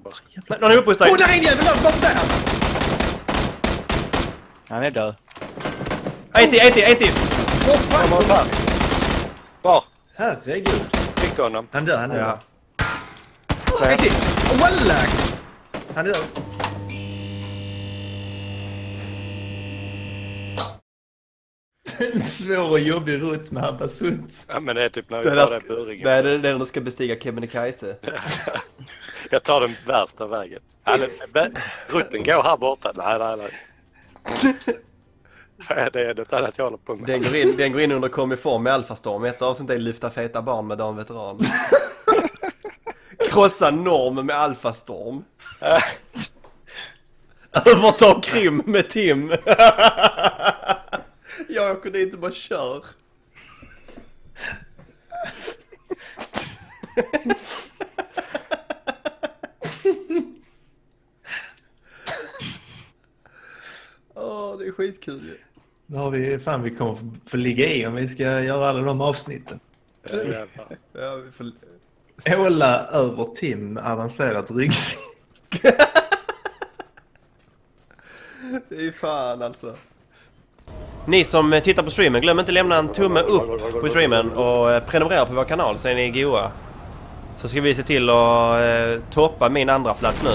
är bara... Nej, Någon är uppe hos dig! Åh, där är en jävel! Varför där? Han är död. En till, en till, en till! Åh, fan! fan. Var? Herregud. Fick du honom? Han dör, han dör. Ja. En till! Åh, Wallak! Han dör. En svår och jobbig rutt med Habbasunt. Ja men det är typ när vi Det tar där buringen. nej, det är när du ska bestiga Kebnekaise. Jag tar den värsta vägen. Rutten går här borta. Nej, nej, nej. Nej, Det är något annat jag håller på med. Den går in, den går in under komiform med Alfastorm. Ett avsnitt är Lyfta feta barn med Dan Veteran. Krossa Norm med Alfastorm. Överta Krim med Tim. Jag åker dit och bara kör. Åh, det är skitkul ju. Nu har vi, fan vi kommer få, ligga i om vi ska göra alla de avsnitten. Ja, vi får... Åla över Tim avancerat ryggsäck. Det är fan alltså. Ni som tittar på streamen, glöm inte lämna en tumme upp på streamen och prenumerera på vår kanal så är ni goa. Så ska vi se till att eh, toppa min andra plats nu.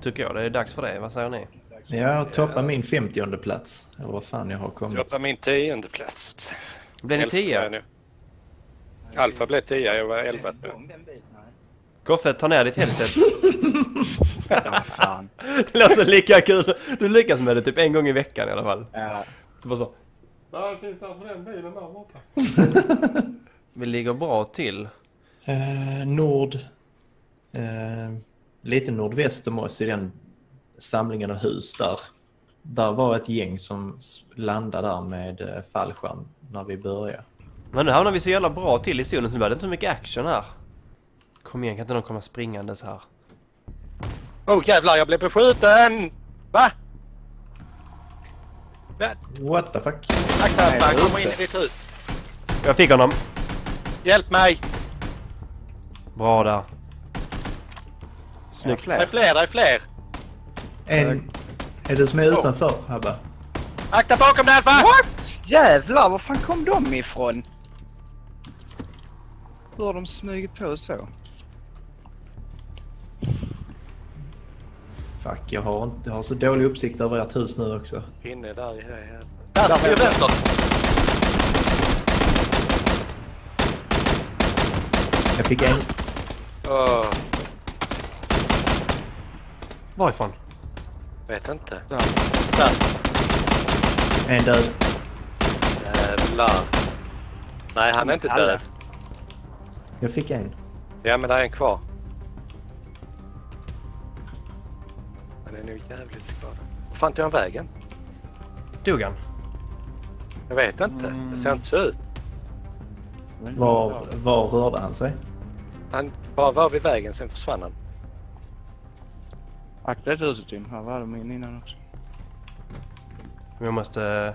Tycker jag, det är dags för det. Vad säger ni? Jag toppar min 50 plats. Eller vad fan jag har kommit. På min tionde plats. Blev ni Elfte var jag tia? nu. Alfa blev tia, jag var elva. Goffe, ta ner ditt headset. Ja, fan. Det låter lika kul. Du lyckas med det typ en gång i veckan i alla fall. Ja. Det var så. Ja, det finns här på den bilen där borta. Vi ligger bra till. Eh, nord... Eh, lite nordväst om oss i den samlingen av hus där. Där var ett gäng som landade där med eh, fallskärm när vi började. Men nu hamnar vi så jävla bra till i zonen så nu blir det inte så mycket action här. Kom igen, kan inte någon komma springandes här? Oh jävlar, jag blev beskjuten! Va? What the fuck? Akta, han kommer in i ditt hus. Jag fick honom. Hjälp mig! Bra där. Snyggt. Det är fler, det är fler! En... Är det som är utanför, Habba? Akta bakom dig Alfa! What? Jävlar, var fan kom de ifrån? Hur har de smugit på så? Fuck, jag har, inte, jag har så dålig uppsikt över ert hus nu också. Inne där i det här. Där, till vänster! Jag fick en... Åh, Varifrån? vet inte. Där. Där. En död. Jävlar. Nej, han är inte Alla. död. Jag fick en. Ja, men det är en kvar. Han är nog jävligt skadad. Var fan tog han vägen? Dog han? Jag vet inte. Det ser inte så ut. Var, var rörde han sig? Han bara var vid vägen, sen försvann han. Akta ett huset Tim, här var de in innan också. Vi måste...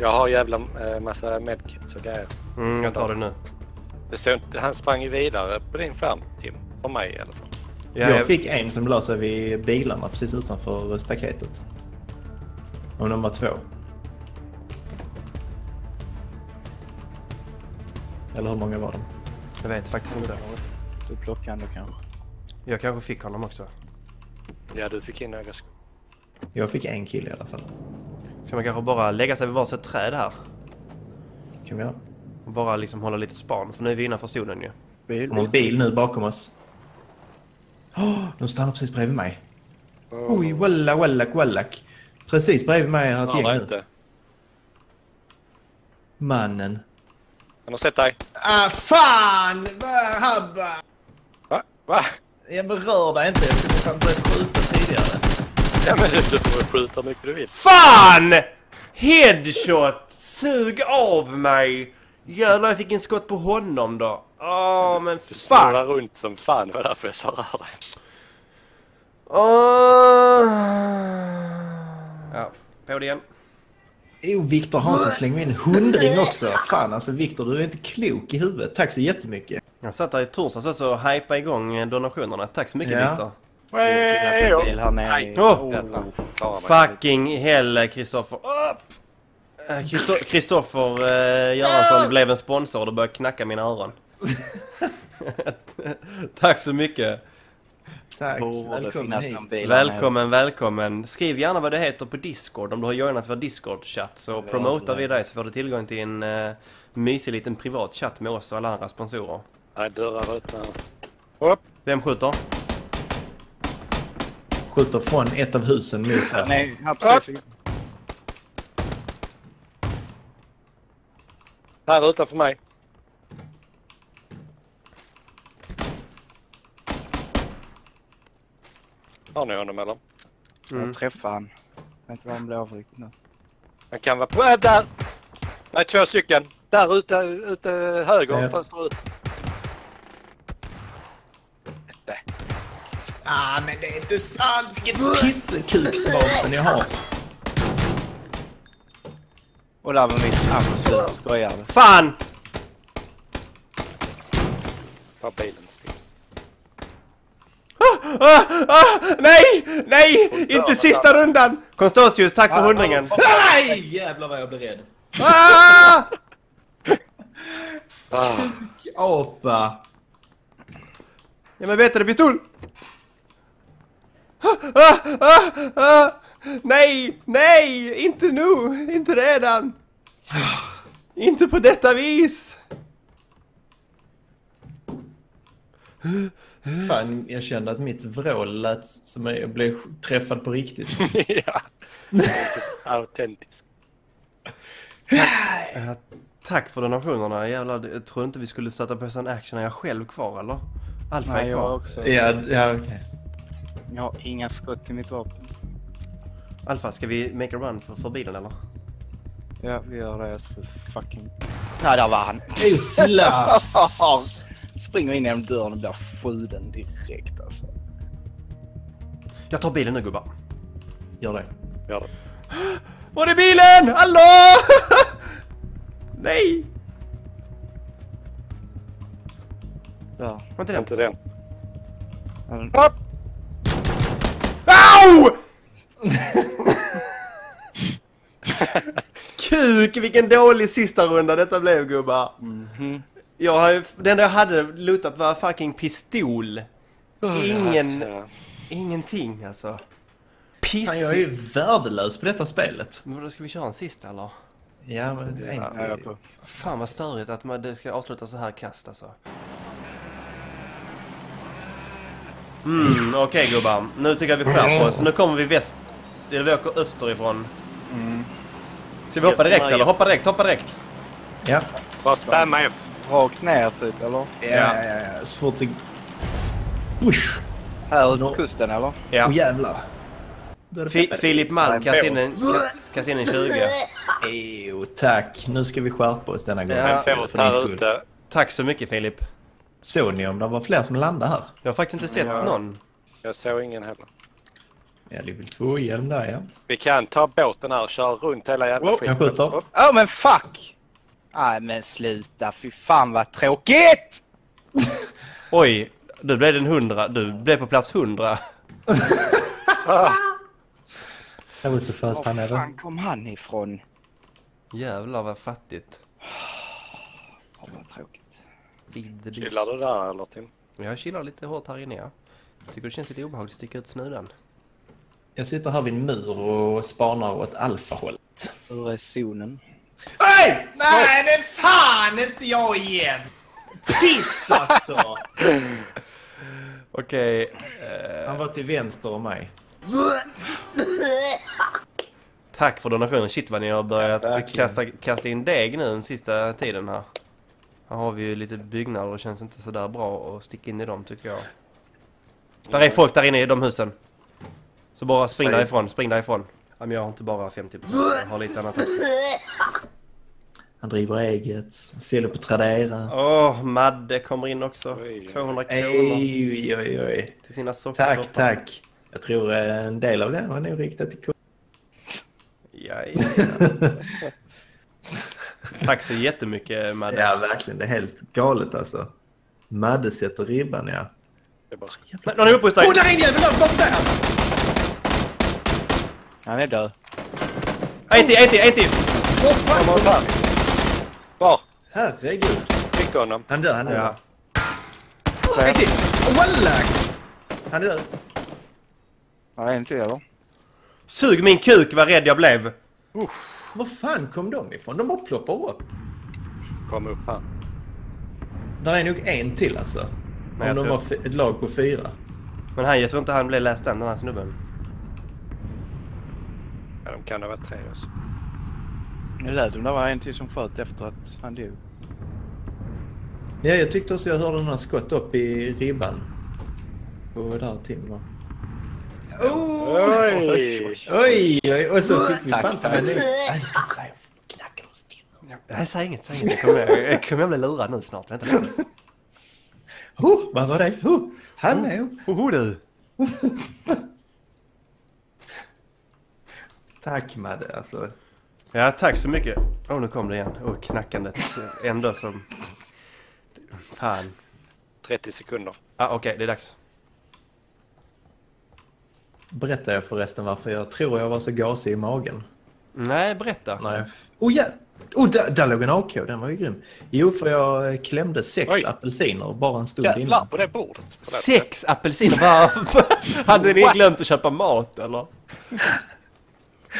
Jag har jävla äh, massa medkits och grejer. Mm, jag tar det nu. Det såg inte, han sprang ju vidare på din skärm, Tim. För mig i alla fall. Ja, jag jag- fick en som la sig vid bilarna precis utanför staketet. Om de var två. Eller hur många var de? jag vet faktiskt inte. Du plockar ändå kanske. Jag kanske fick honom också. Ja, du fick in några Jag fick en kille i alla fall. Ska man kanske bara lägga sig vid varsitt träd här? Kan vi göra? Och bara liksom hålla lite span. För nu är vi innanför zonen ju. Bil. kommer en bil nu bakom oss. Oh, de stannar precis bredvid mig. Oj, walla, wallak, wallak. Precis bredvid mig är ett Han gäng inte. Mannen. Han har sett dig. Ah, fan! Habba! Va? Va? Jag berör dig inte. Jag skulle fan börjat skjuta tidigare. Ja, men du, du får skjuta mycket du vill. FAN! Headshot! Sug av mig! Jävlar, jag fick en skott på honom då. Åh, men Du fan! runt som fan. Det var därför jag sa rör dig. Åh. Ja, på det igen. Jo, Viktor Hansson slänger in en hundring också. Fan alltså Viktor, du är inte klok i huvudet. Tack så jättemycket. Jag satt där i torsdags också och hypade igång eh, donationerna. Tack så mycket Ja. Viktor. Oh. mig. Fucking hell Kristoffer. Upp! Eh, Christo- Kristoffer eh, Göransson blev en sponsor och det började knacka mina öron. Tack så mycket. Tack. Borde Välkommen finnas hit. Välkommen, välkommen. Skriv gärna vad det heter på Discord om du har joinat vår Discord-chatt så promotar vi dig så får du tillgång till en uh, mysig liten privat chatt med oss och alla andra sponsorer. Nej, dörrar öppna. Upp. Vem skjuter? Skjuter från ett av husen mot här. Nej, precis. Här utanför mig. Har ni honom eller? Mm. Jag träffade han. Jag vet inte vad han blev av riktigt nu. Han kan vara på... Äh, där! Nej, två stycken. Där ute, ute höger. Ja. Fönster ut. Där. Ah, men det är inte sant! Vilket pissekuksvapen jag har. Och där var mitt ammo slut. Skojar du? Fan! Ta bilen. Ah, ah, nej! Nej! Inte sista rundan! Konstatius, tack för hundringen. Nej! Jävlar vad jag blev rädd. Ah! Ah, Apa. Ja men vet du, pistol! Ah, ah, ah, ah. Nej, nej, inte nu, inte redan. Inte på detta vis. Fan, jag kände att mitt vrål lät som att jag blev träffad på riktigt. ja. Autentisk. Ja, tack för donationerna, jävlar. Jag trodde inte vi skulle stöta på sån action när jag själv kvar eller? Alfa Nej, är jag kvar. också. ja, ja okej. Jag har inga skott i mitt vapen. Alfa, ska vi make a run för, för bilen eller? Ja, vi gör det så fucking... Nej, där var han. Slafs! Springer in genom dörren och blir skjuten direkt alltså. Jag tar bilen nu gubbar. Gör det. Gör det. Var är bilen? Hallå? Nej! Där. Var inte den? Inte den. Upp! Au! Kuk, vilken dålig sista runda detta blev gubbar. Mhm. Jag hade, det enda jag hade lutat var fucking pistol. Ingen, Ja. ingenting alltså. Fan, Piss. jag är ju värdelös på detta spelet. Men då ska vi köra en sista eller? Ja, men det är inte... Fan vad störigt att man, det ska avsluta så här kast alltså. Mm, okej gubbar. Nu tycker jag vi skärper oss. Nu kommer vi väst... Eller vi åker österifrån. Ska vi hoppa direkt eller? Hoppa direkt, hoppa direkt. Ja. Bara spamma F. Rakt ner typ, eller? Ja, ja, ja. Så fort det... Usch! Här ute på kusten, eller? Ja. Åh jävlar. Då är det Fi peppar. Filip Malm Nej, kastade in en, kast- kastade in en 20. Jo, tack. Nu ska vi skärpa oss denna gång. Ja. För här skull. ute. Tack så mycket Filip. Såg ni om det var fler som landade här? Jag har faktiskt inte sett Ja. någon. Jag såg ingen heller. Ja, det är väl två igen där, ja. Vi kan ta båten här och köra runt hela jävla Oh, skiten. jag skjuter. Upp. Åh, men fuck! Nej, men sluta. Fy fan vad tråkigt! Oj, du blev den 100. Du blev på plats 100. Ah, Jag var så först här Var fan kom han ifrån? Jävlar vad fattigt. Åh, vad tråkigt. The. Chillar du där eller Tim? Jag chillar lite hårt här inne ja. Tycker det känns lite obehagligt att sticka ut snudan. Jag sitter här vid en mur och spanar åt alfahållet. Hur är zonen? Nej! Nej, men fan inte jag igen! Piss alltså! Okej. eh, Han var till vänster om mig. tack för donationen. Shit vad ni har börjat Ja, kasta, kasta in deg nu den sista tiden här. Här har vi ju lite byggnader och det känns inte så där bra att sticka in i dem tycker jag. Där är folk där inne i de husen. Så bara spring Säg. därifrån, spring därifrån. Men jag har inte bara 50%, jag har lite annat också. Han driver eget. Säljer på Tradera. Åh, Madde kommer in också. Oj. 200 kronor Oj, oj, oj. till sina sockertoppar. Tack, tack. Jag tror eh, en del av det var nog riktat till kund. ja, ja. Tack så jättemycket Madde. Ja, verkligen. Det är helt galet alltså. Madde sätter ribban, ja. Bara... Men, Någon är uppe hos dig! Åh, där är en jävel! Där, där! Han är död. En till, en till, en till! Han fram? Var? Herregud. Fick du honom? Han dör, han är Ja. En till! Wallah! Han är död. Ja, en till eller? Sug min kuk vad rädd jag blev! Var fan kom de ifrån? De bara ploppar upp. Kom upp här. Där är nog en till alltså. Om jag de var f- ett lag på fyra. Men han, jag tror inte han blev läst än, den här snubben. Ja, de kan ha varit tre också. Det lät som det var en till som sköt efter att han dog. Ja, jag tyckte också jag hörde några skott upp i ribban. På där Tim var. Oj! Oj, oj, och så fick vi fan tack. Nej, det ska inte säga. Knackar oss till. Nej, säg inget, säg inget. Jag kommer, jag kommer bli lurad nu snart. Vänta. Oh, vad var det? Oh, hallå! Hoho du! Tack Madde, alltså. Ja, tack så mycket. Åh, oh, nu kom det igen. Åh, oh, knackandet. Ändå som... Fan. 30 sekunder. Ah, Okej, det är dags. Berättar jag förresten varför jag tror jag var så gasig i magen? Nej, berätta. Nej. Oh ja! Oh, där, där låg en AK, den var ju grym. Jo, för jag eh, klämde sex Oj. apelsiner bara en stund Jävlar innan. på det bordet. Förlåt. Sex apelsiner? Varför? Hade ni glömt att köpa mat eller?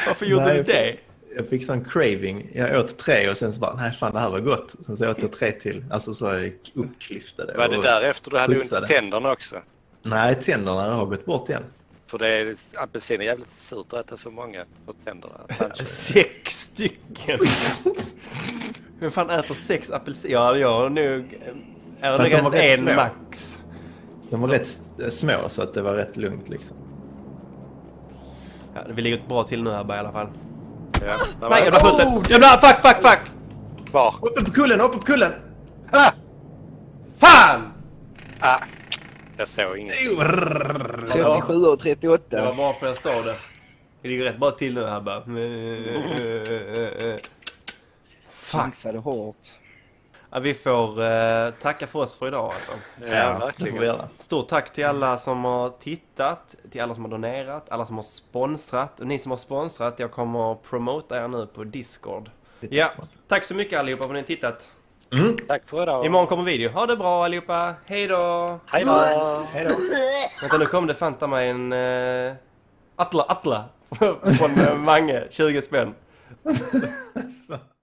Varför gjorde Nej, ni det? Jag fick sån craving. Jag åt tre och sen så bara, nej fan det här var gott. Sen så åt jag tre till. Alltså så jag gick uppklyftade. Var det därefter du hade ont i tänderna också? Nej, tänderna har gått bort igen. För det är apelsin är jävligt surt att äta så många på tänderna. Sex stycken? Vem fan äter sex apelsiner? Ja, jag har nog... Jag har Fast de var rätt en små. max. De var rätt s- små så att det var rätt lugnt liksom. Ja, vi ligger bra till nu här bara i alla fall. Ja, där Nej, det. jävla putten! Jävla fuck, fuck, fuck! Var? Uppe på kullen, uppe på kullen! Ah! Fan! Ah! Jag såg inget. 37 och 38. Det var bara för jag sa det. Vi ligger rätt bra till nu här bara. Fuck. Chansade hårt. Ja, vi får eh, tacka för oss för idag alltså. Ja, verkligen. Stort tack till alla som har tittat, till alla som har donerat, alla som har sponsrat. Och ni som har sponsrat, jag kommer att promota er nu på Discord. Ja, tack så mycket allihopa för att ni har tittat. Tack för idag. Imorgon kommer video. Ha det bra allihopa. Hej då! Hej då! Hej då! Vänta, nu kom det fanta mig en... Uh, Atla, Atla! Från uh, Mange, 20 spänn. Så.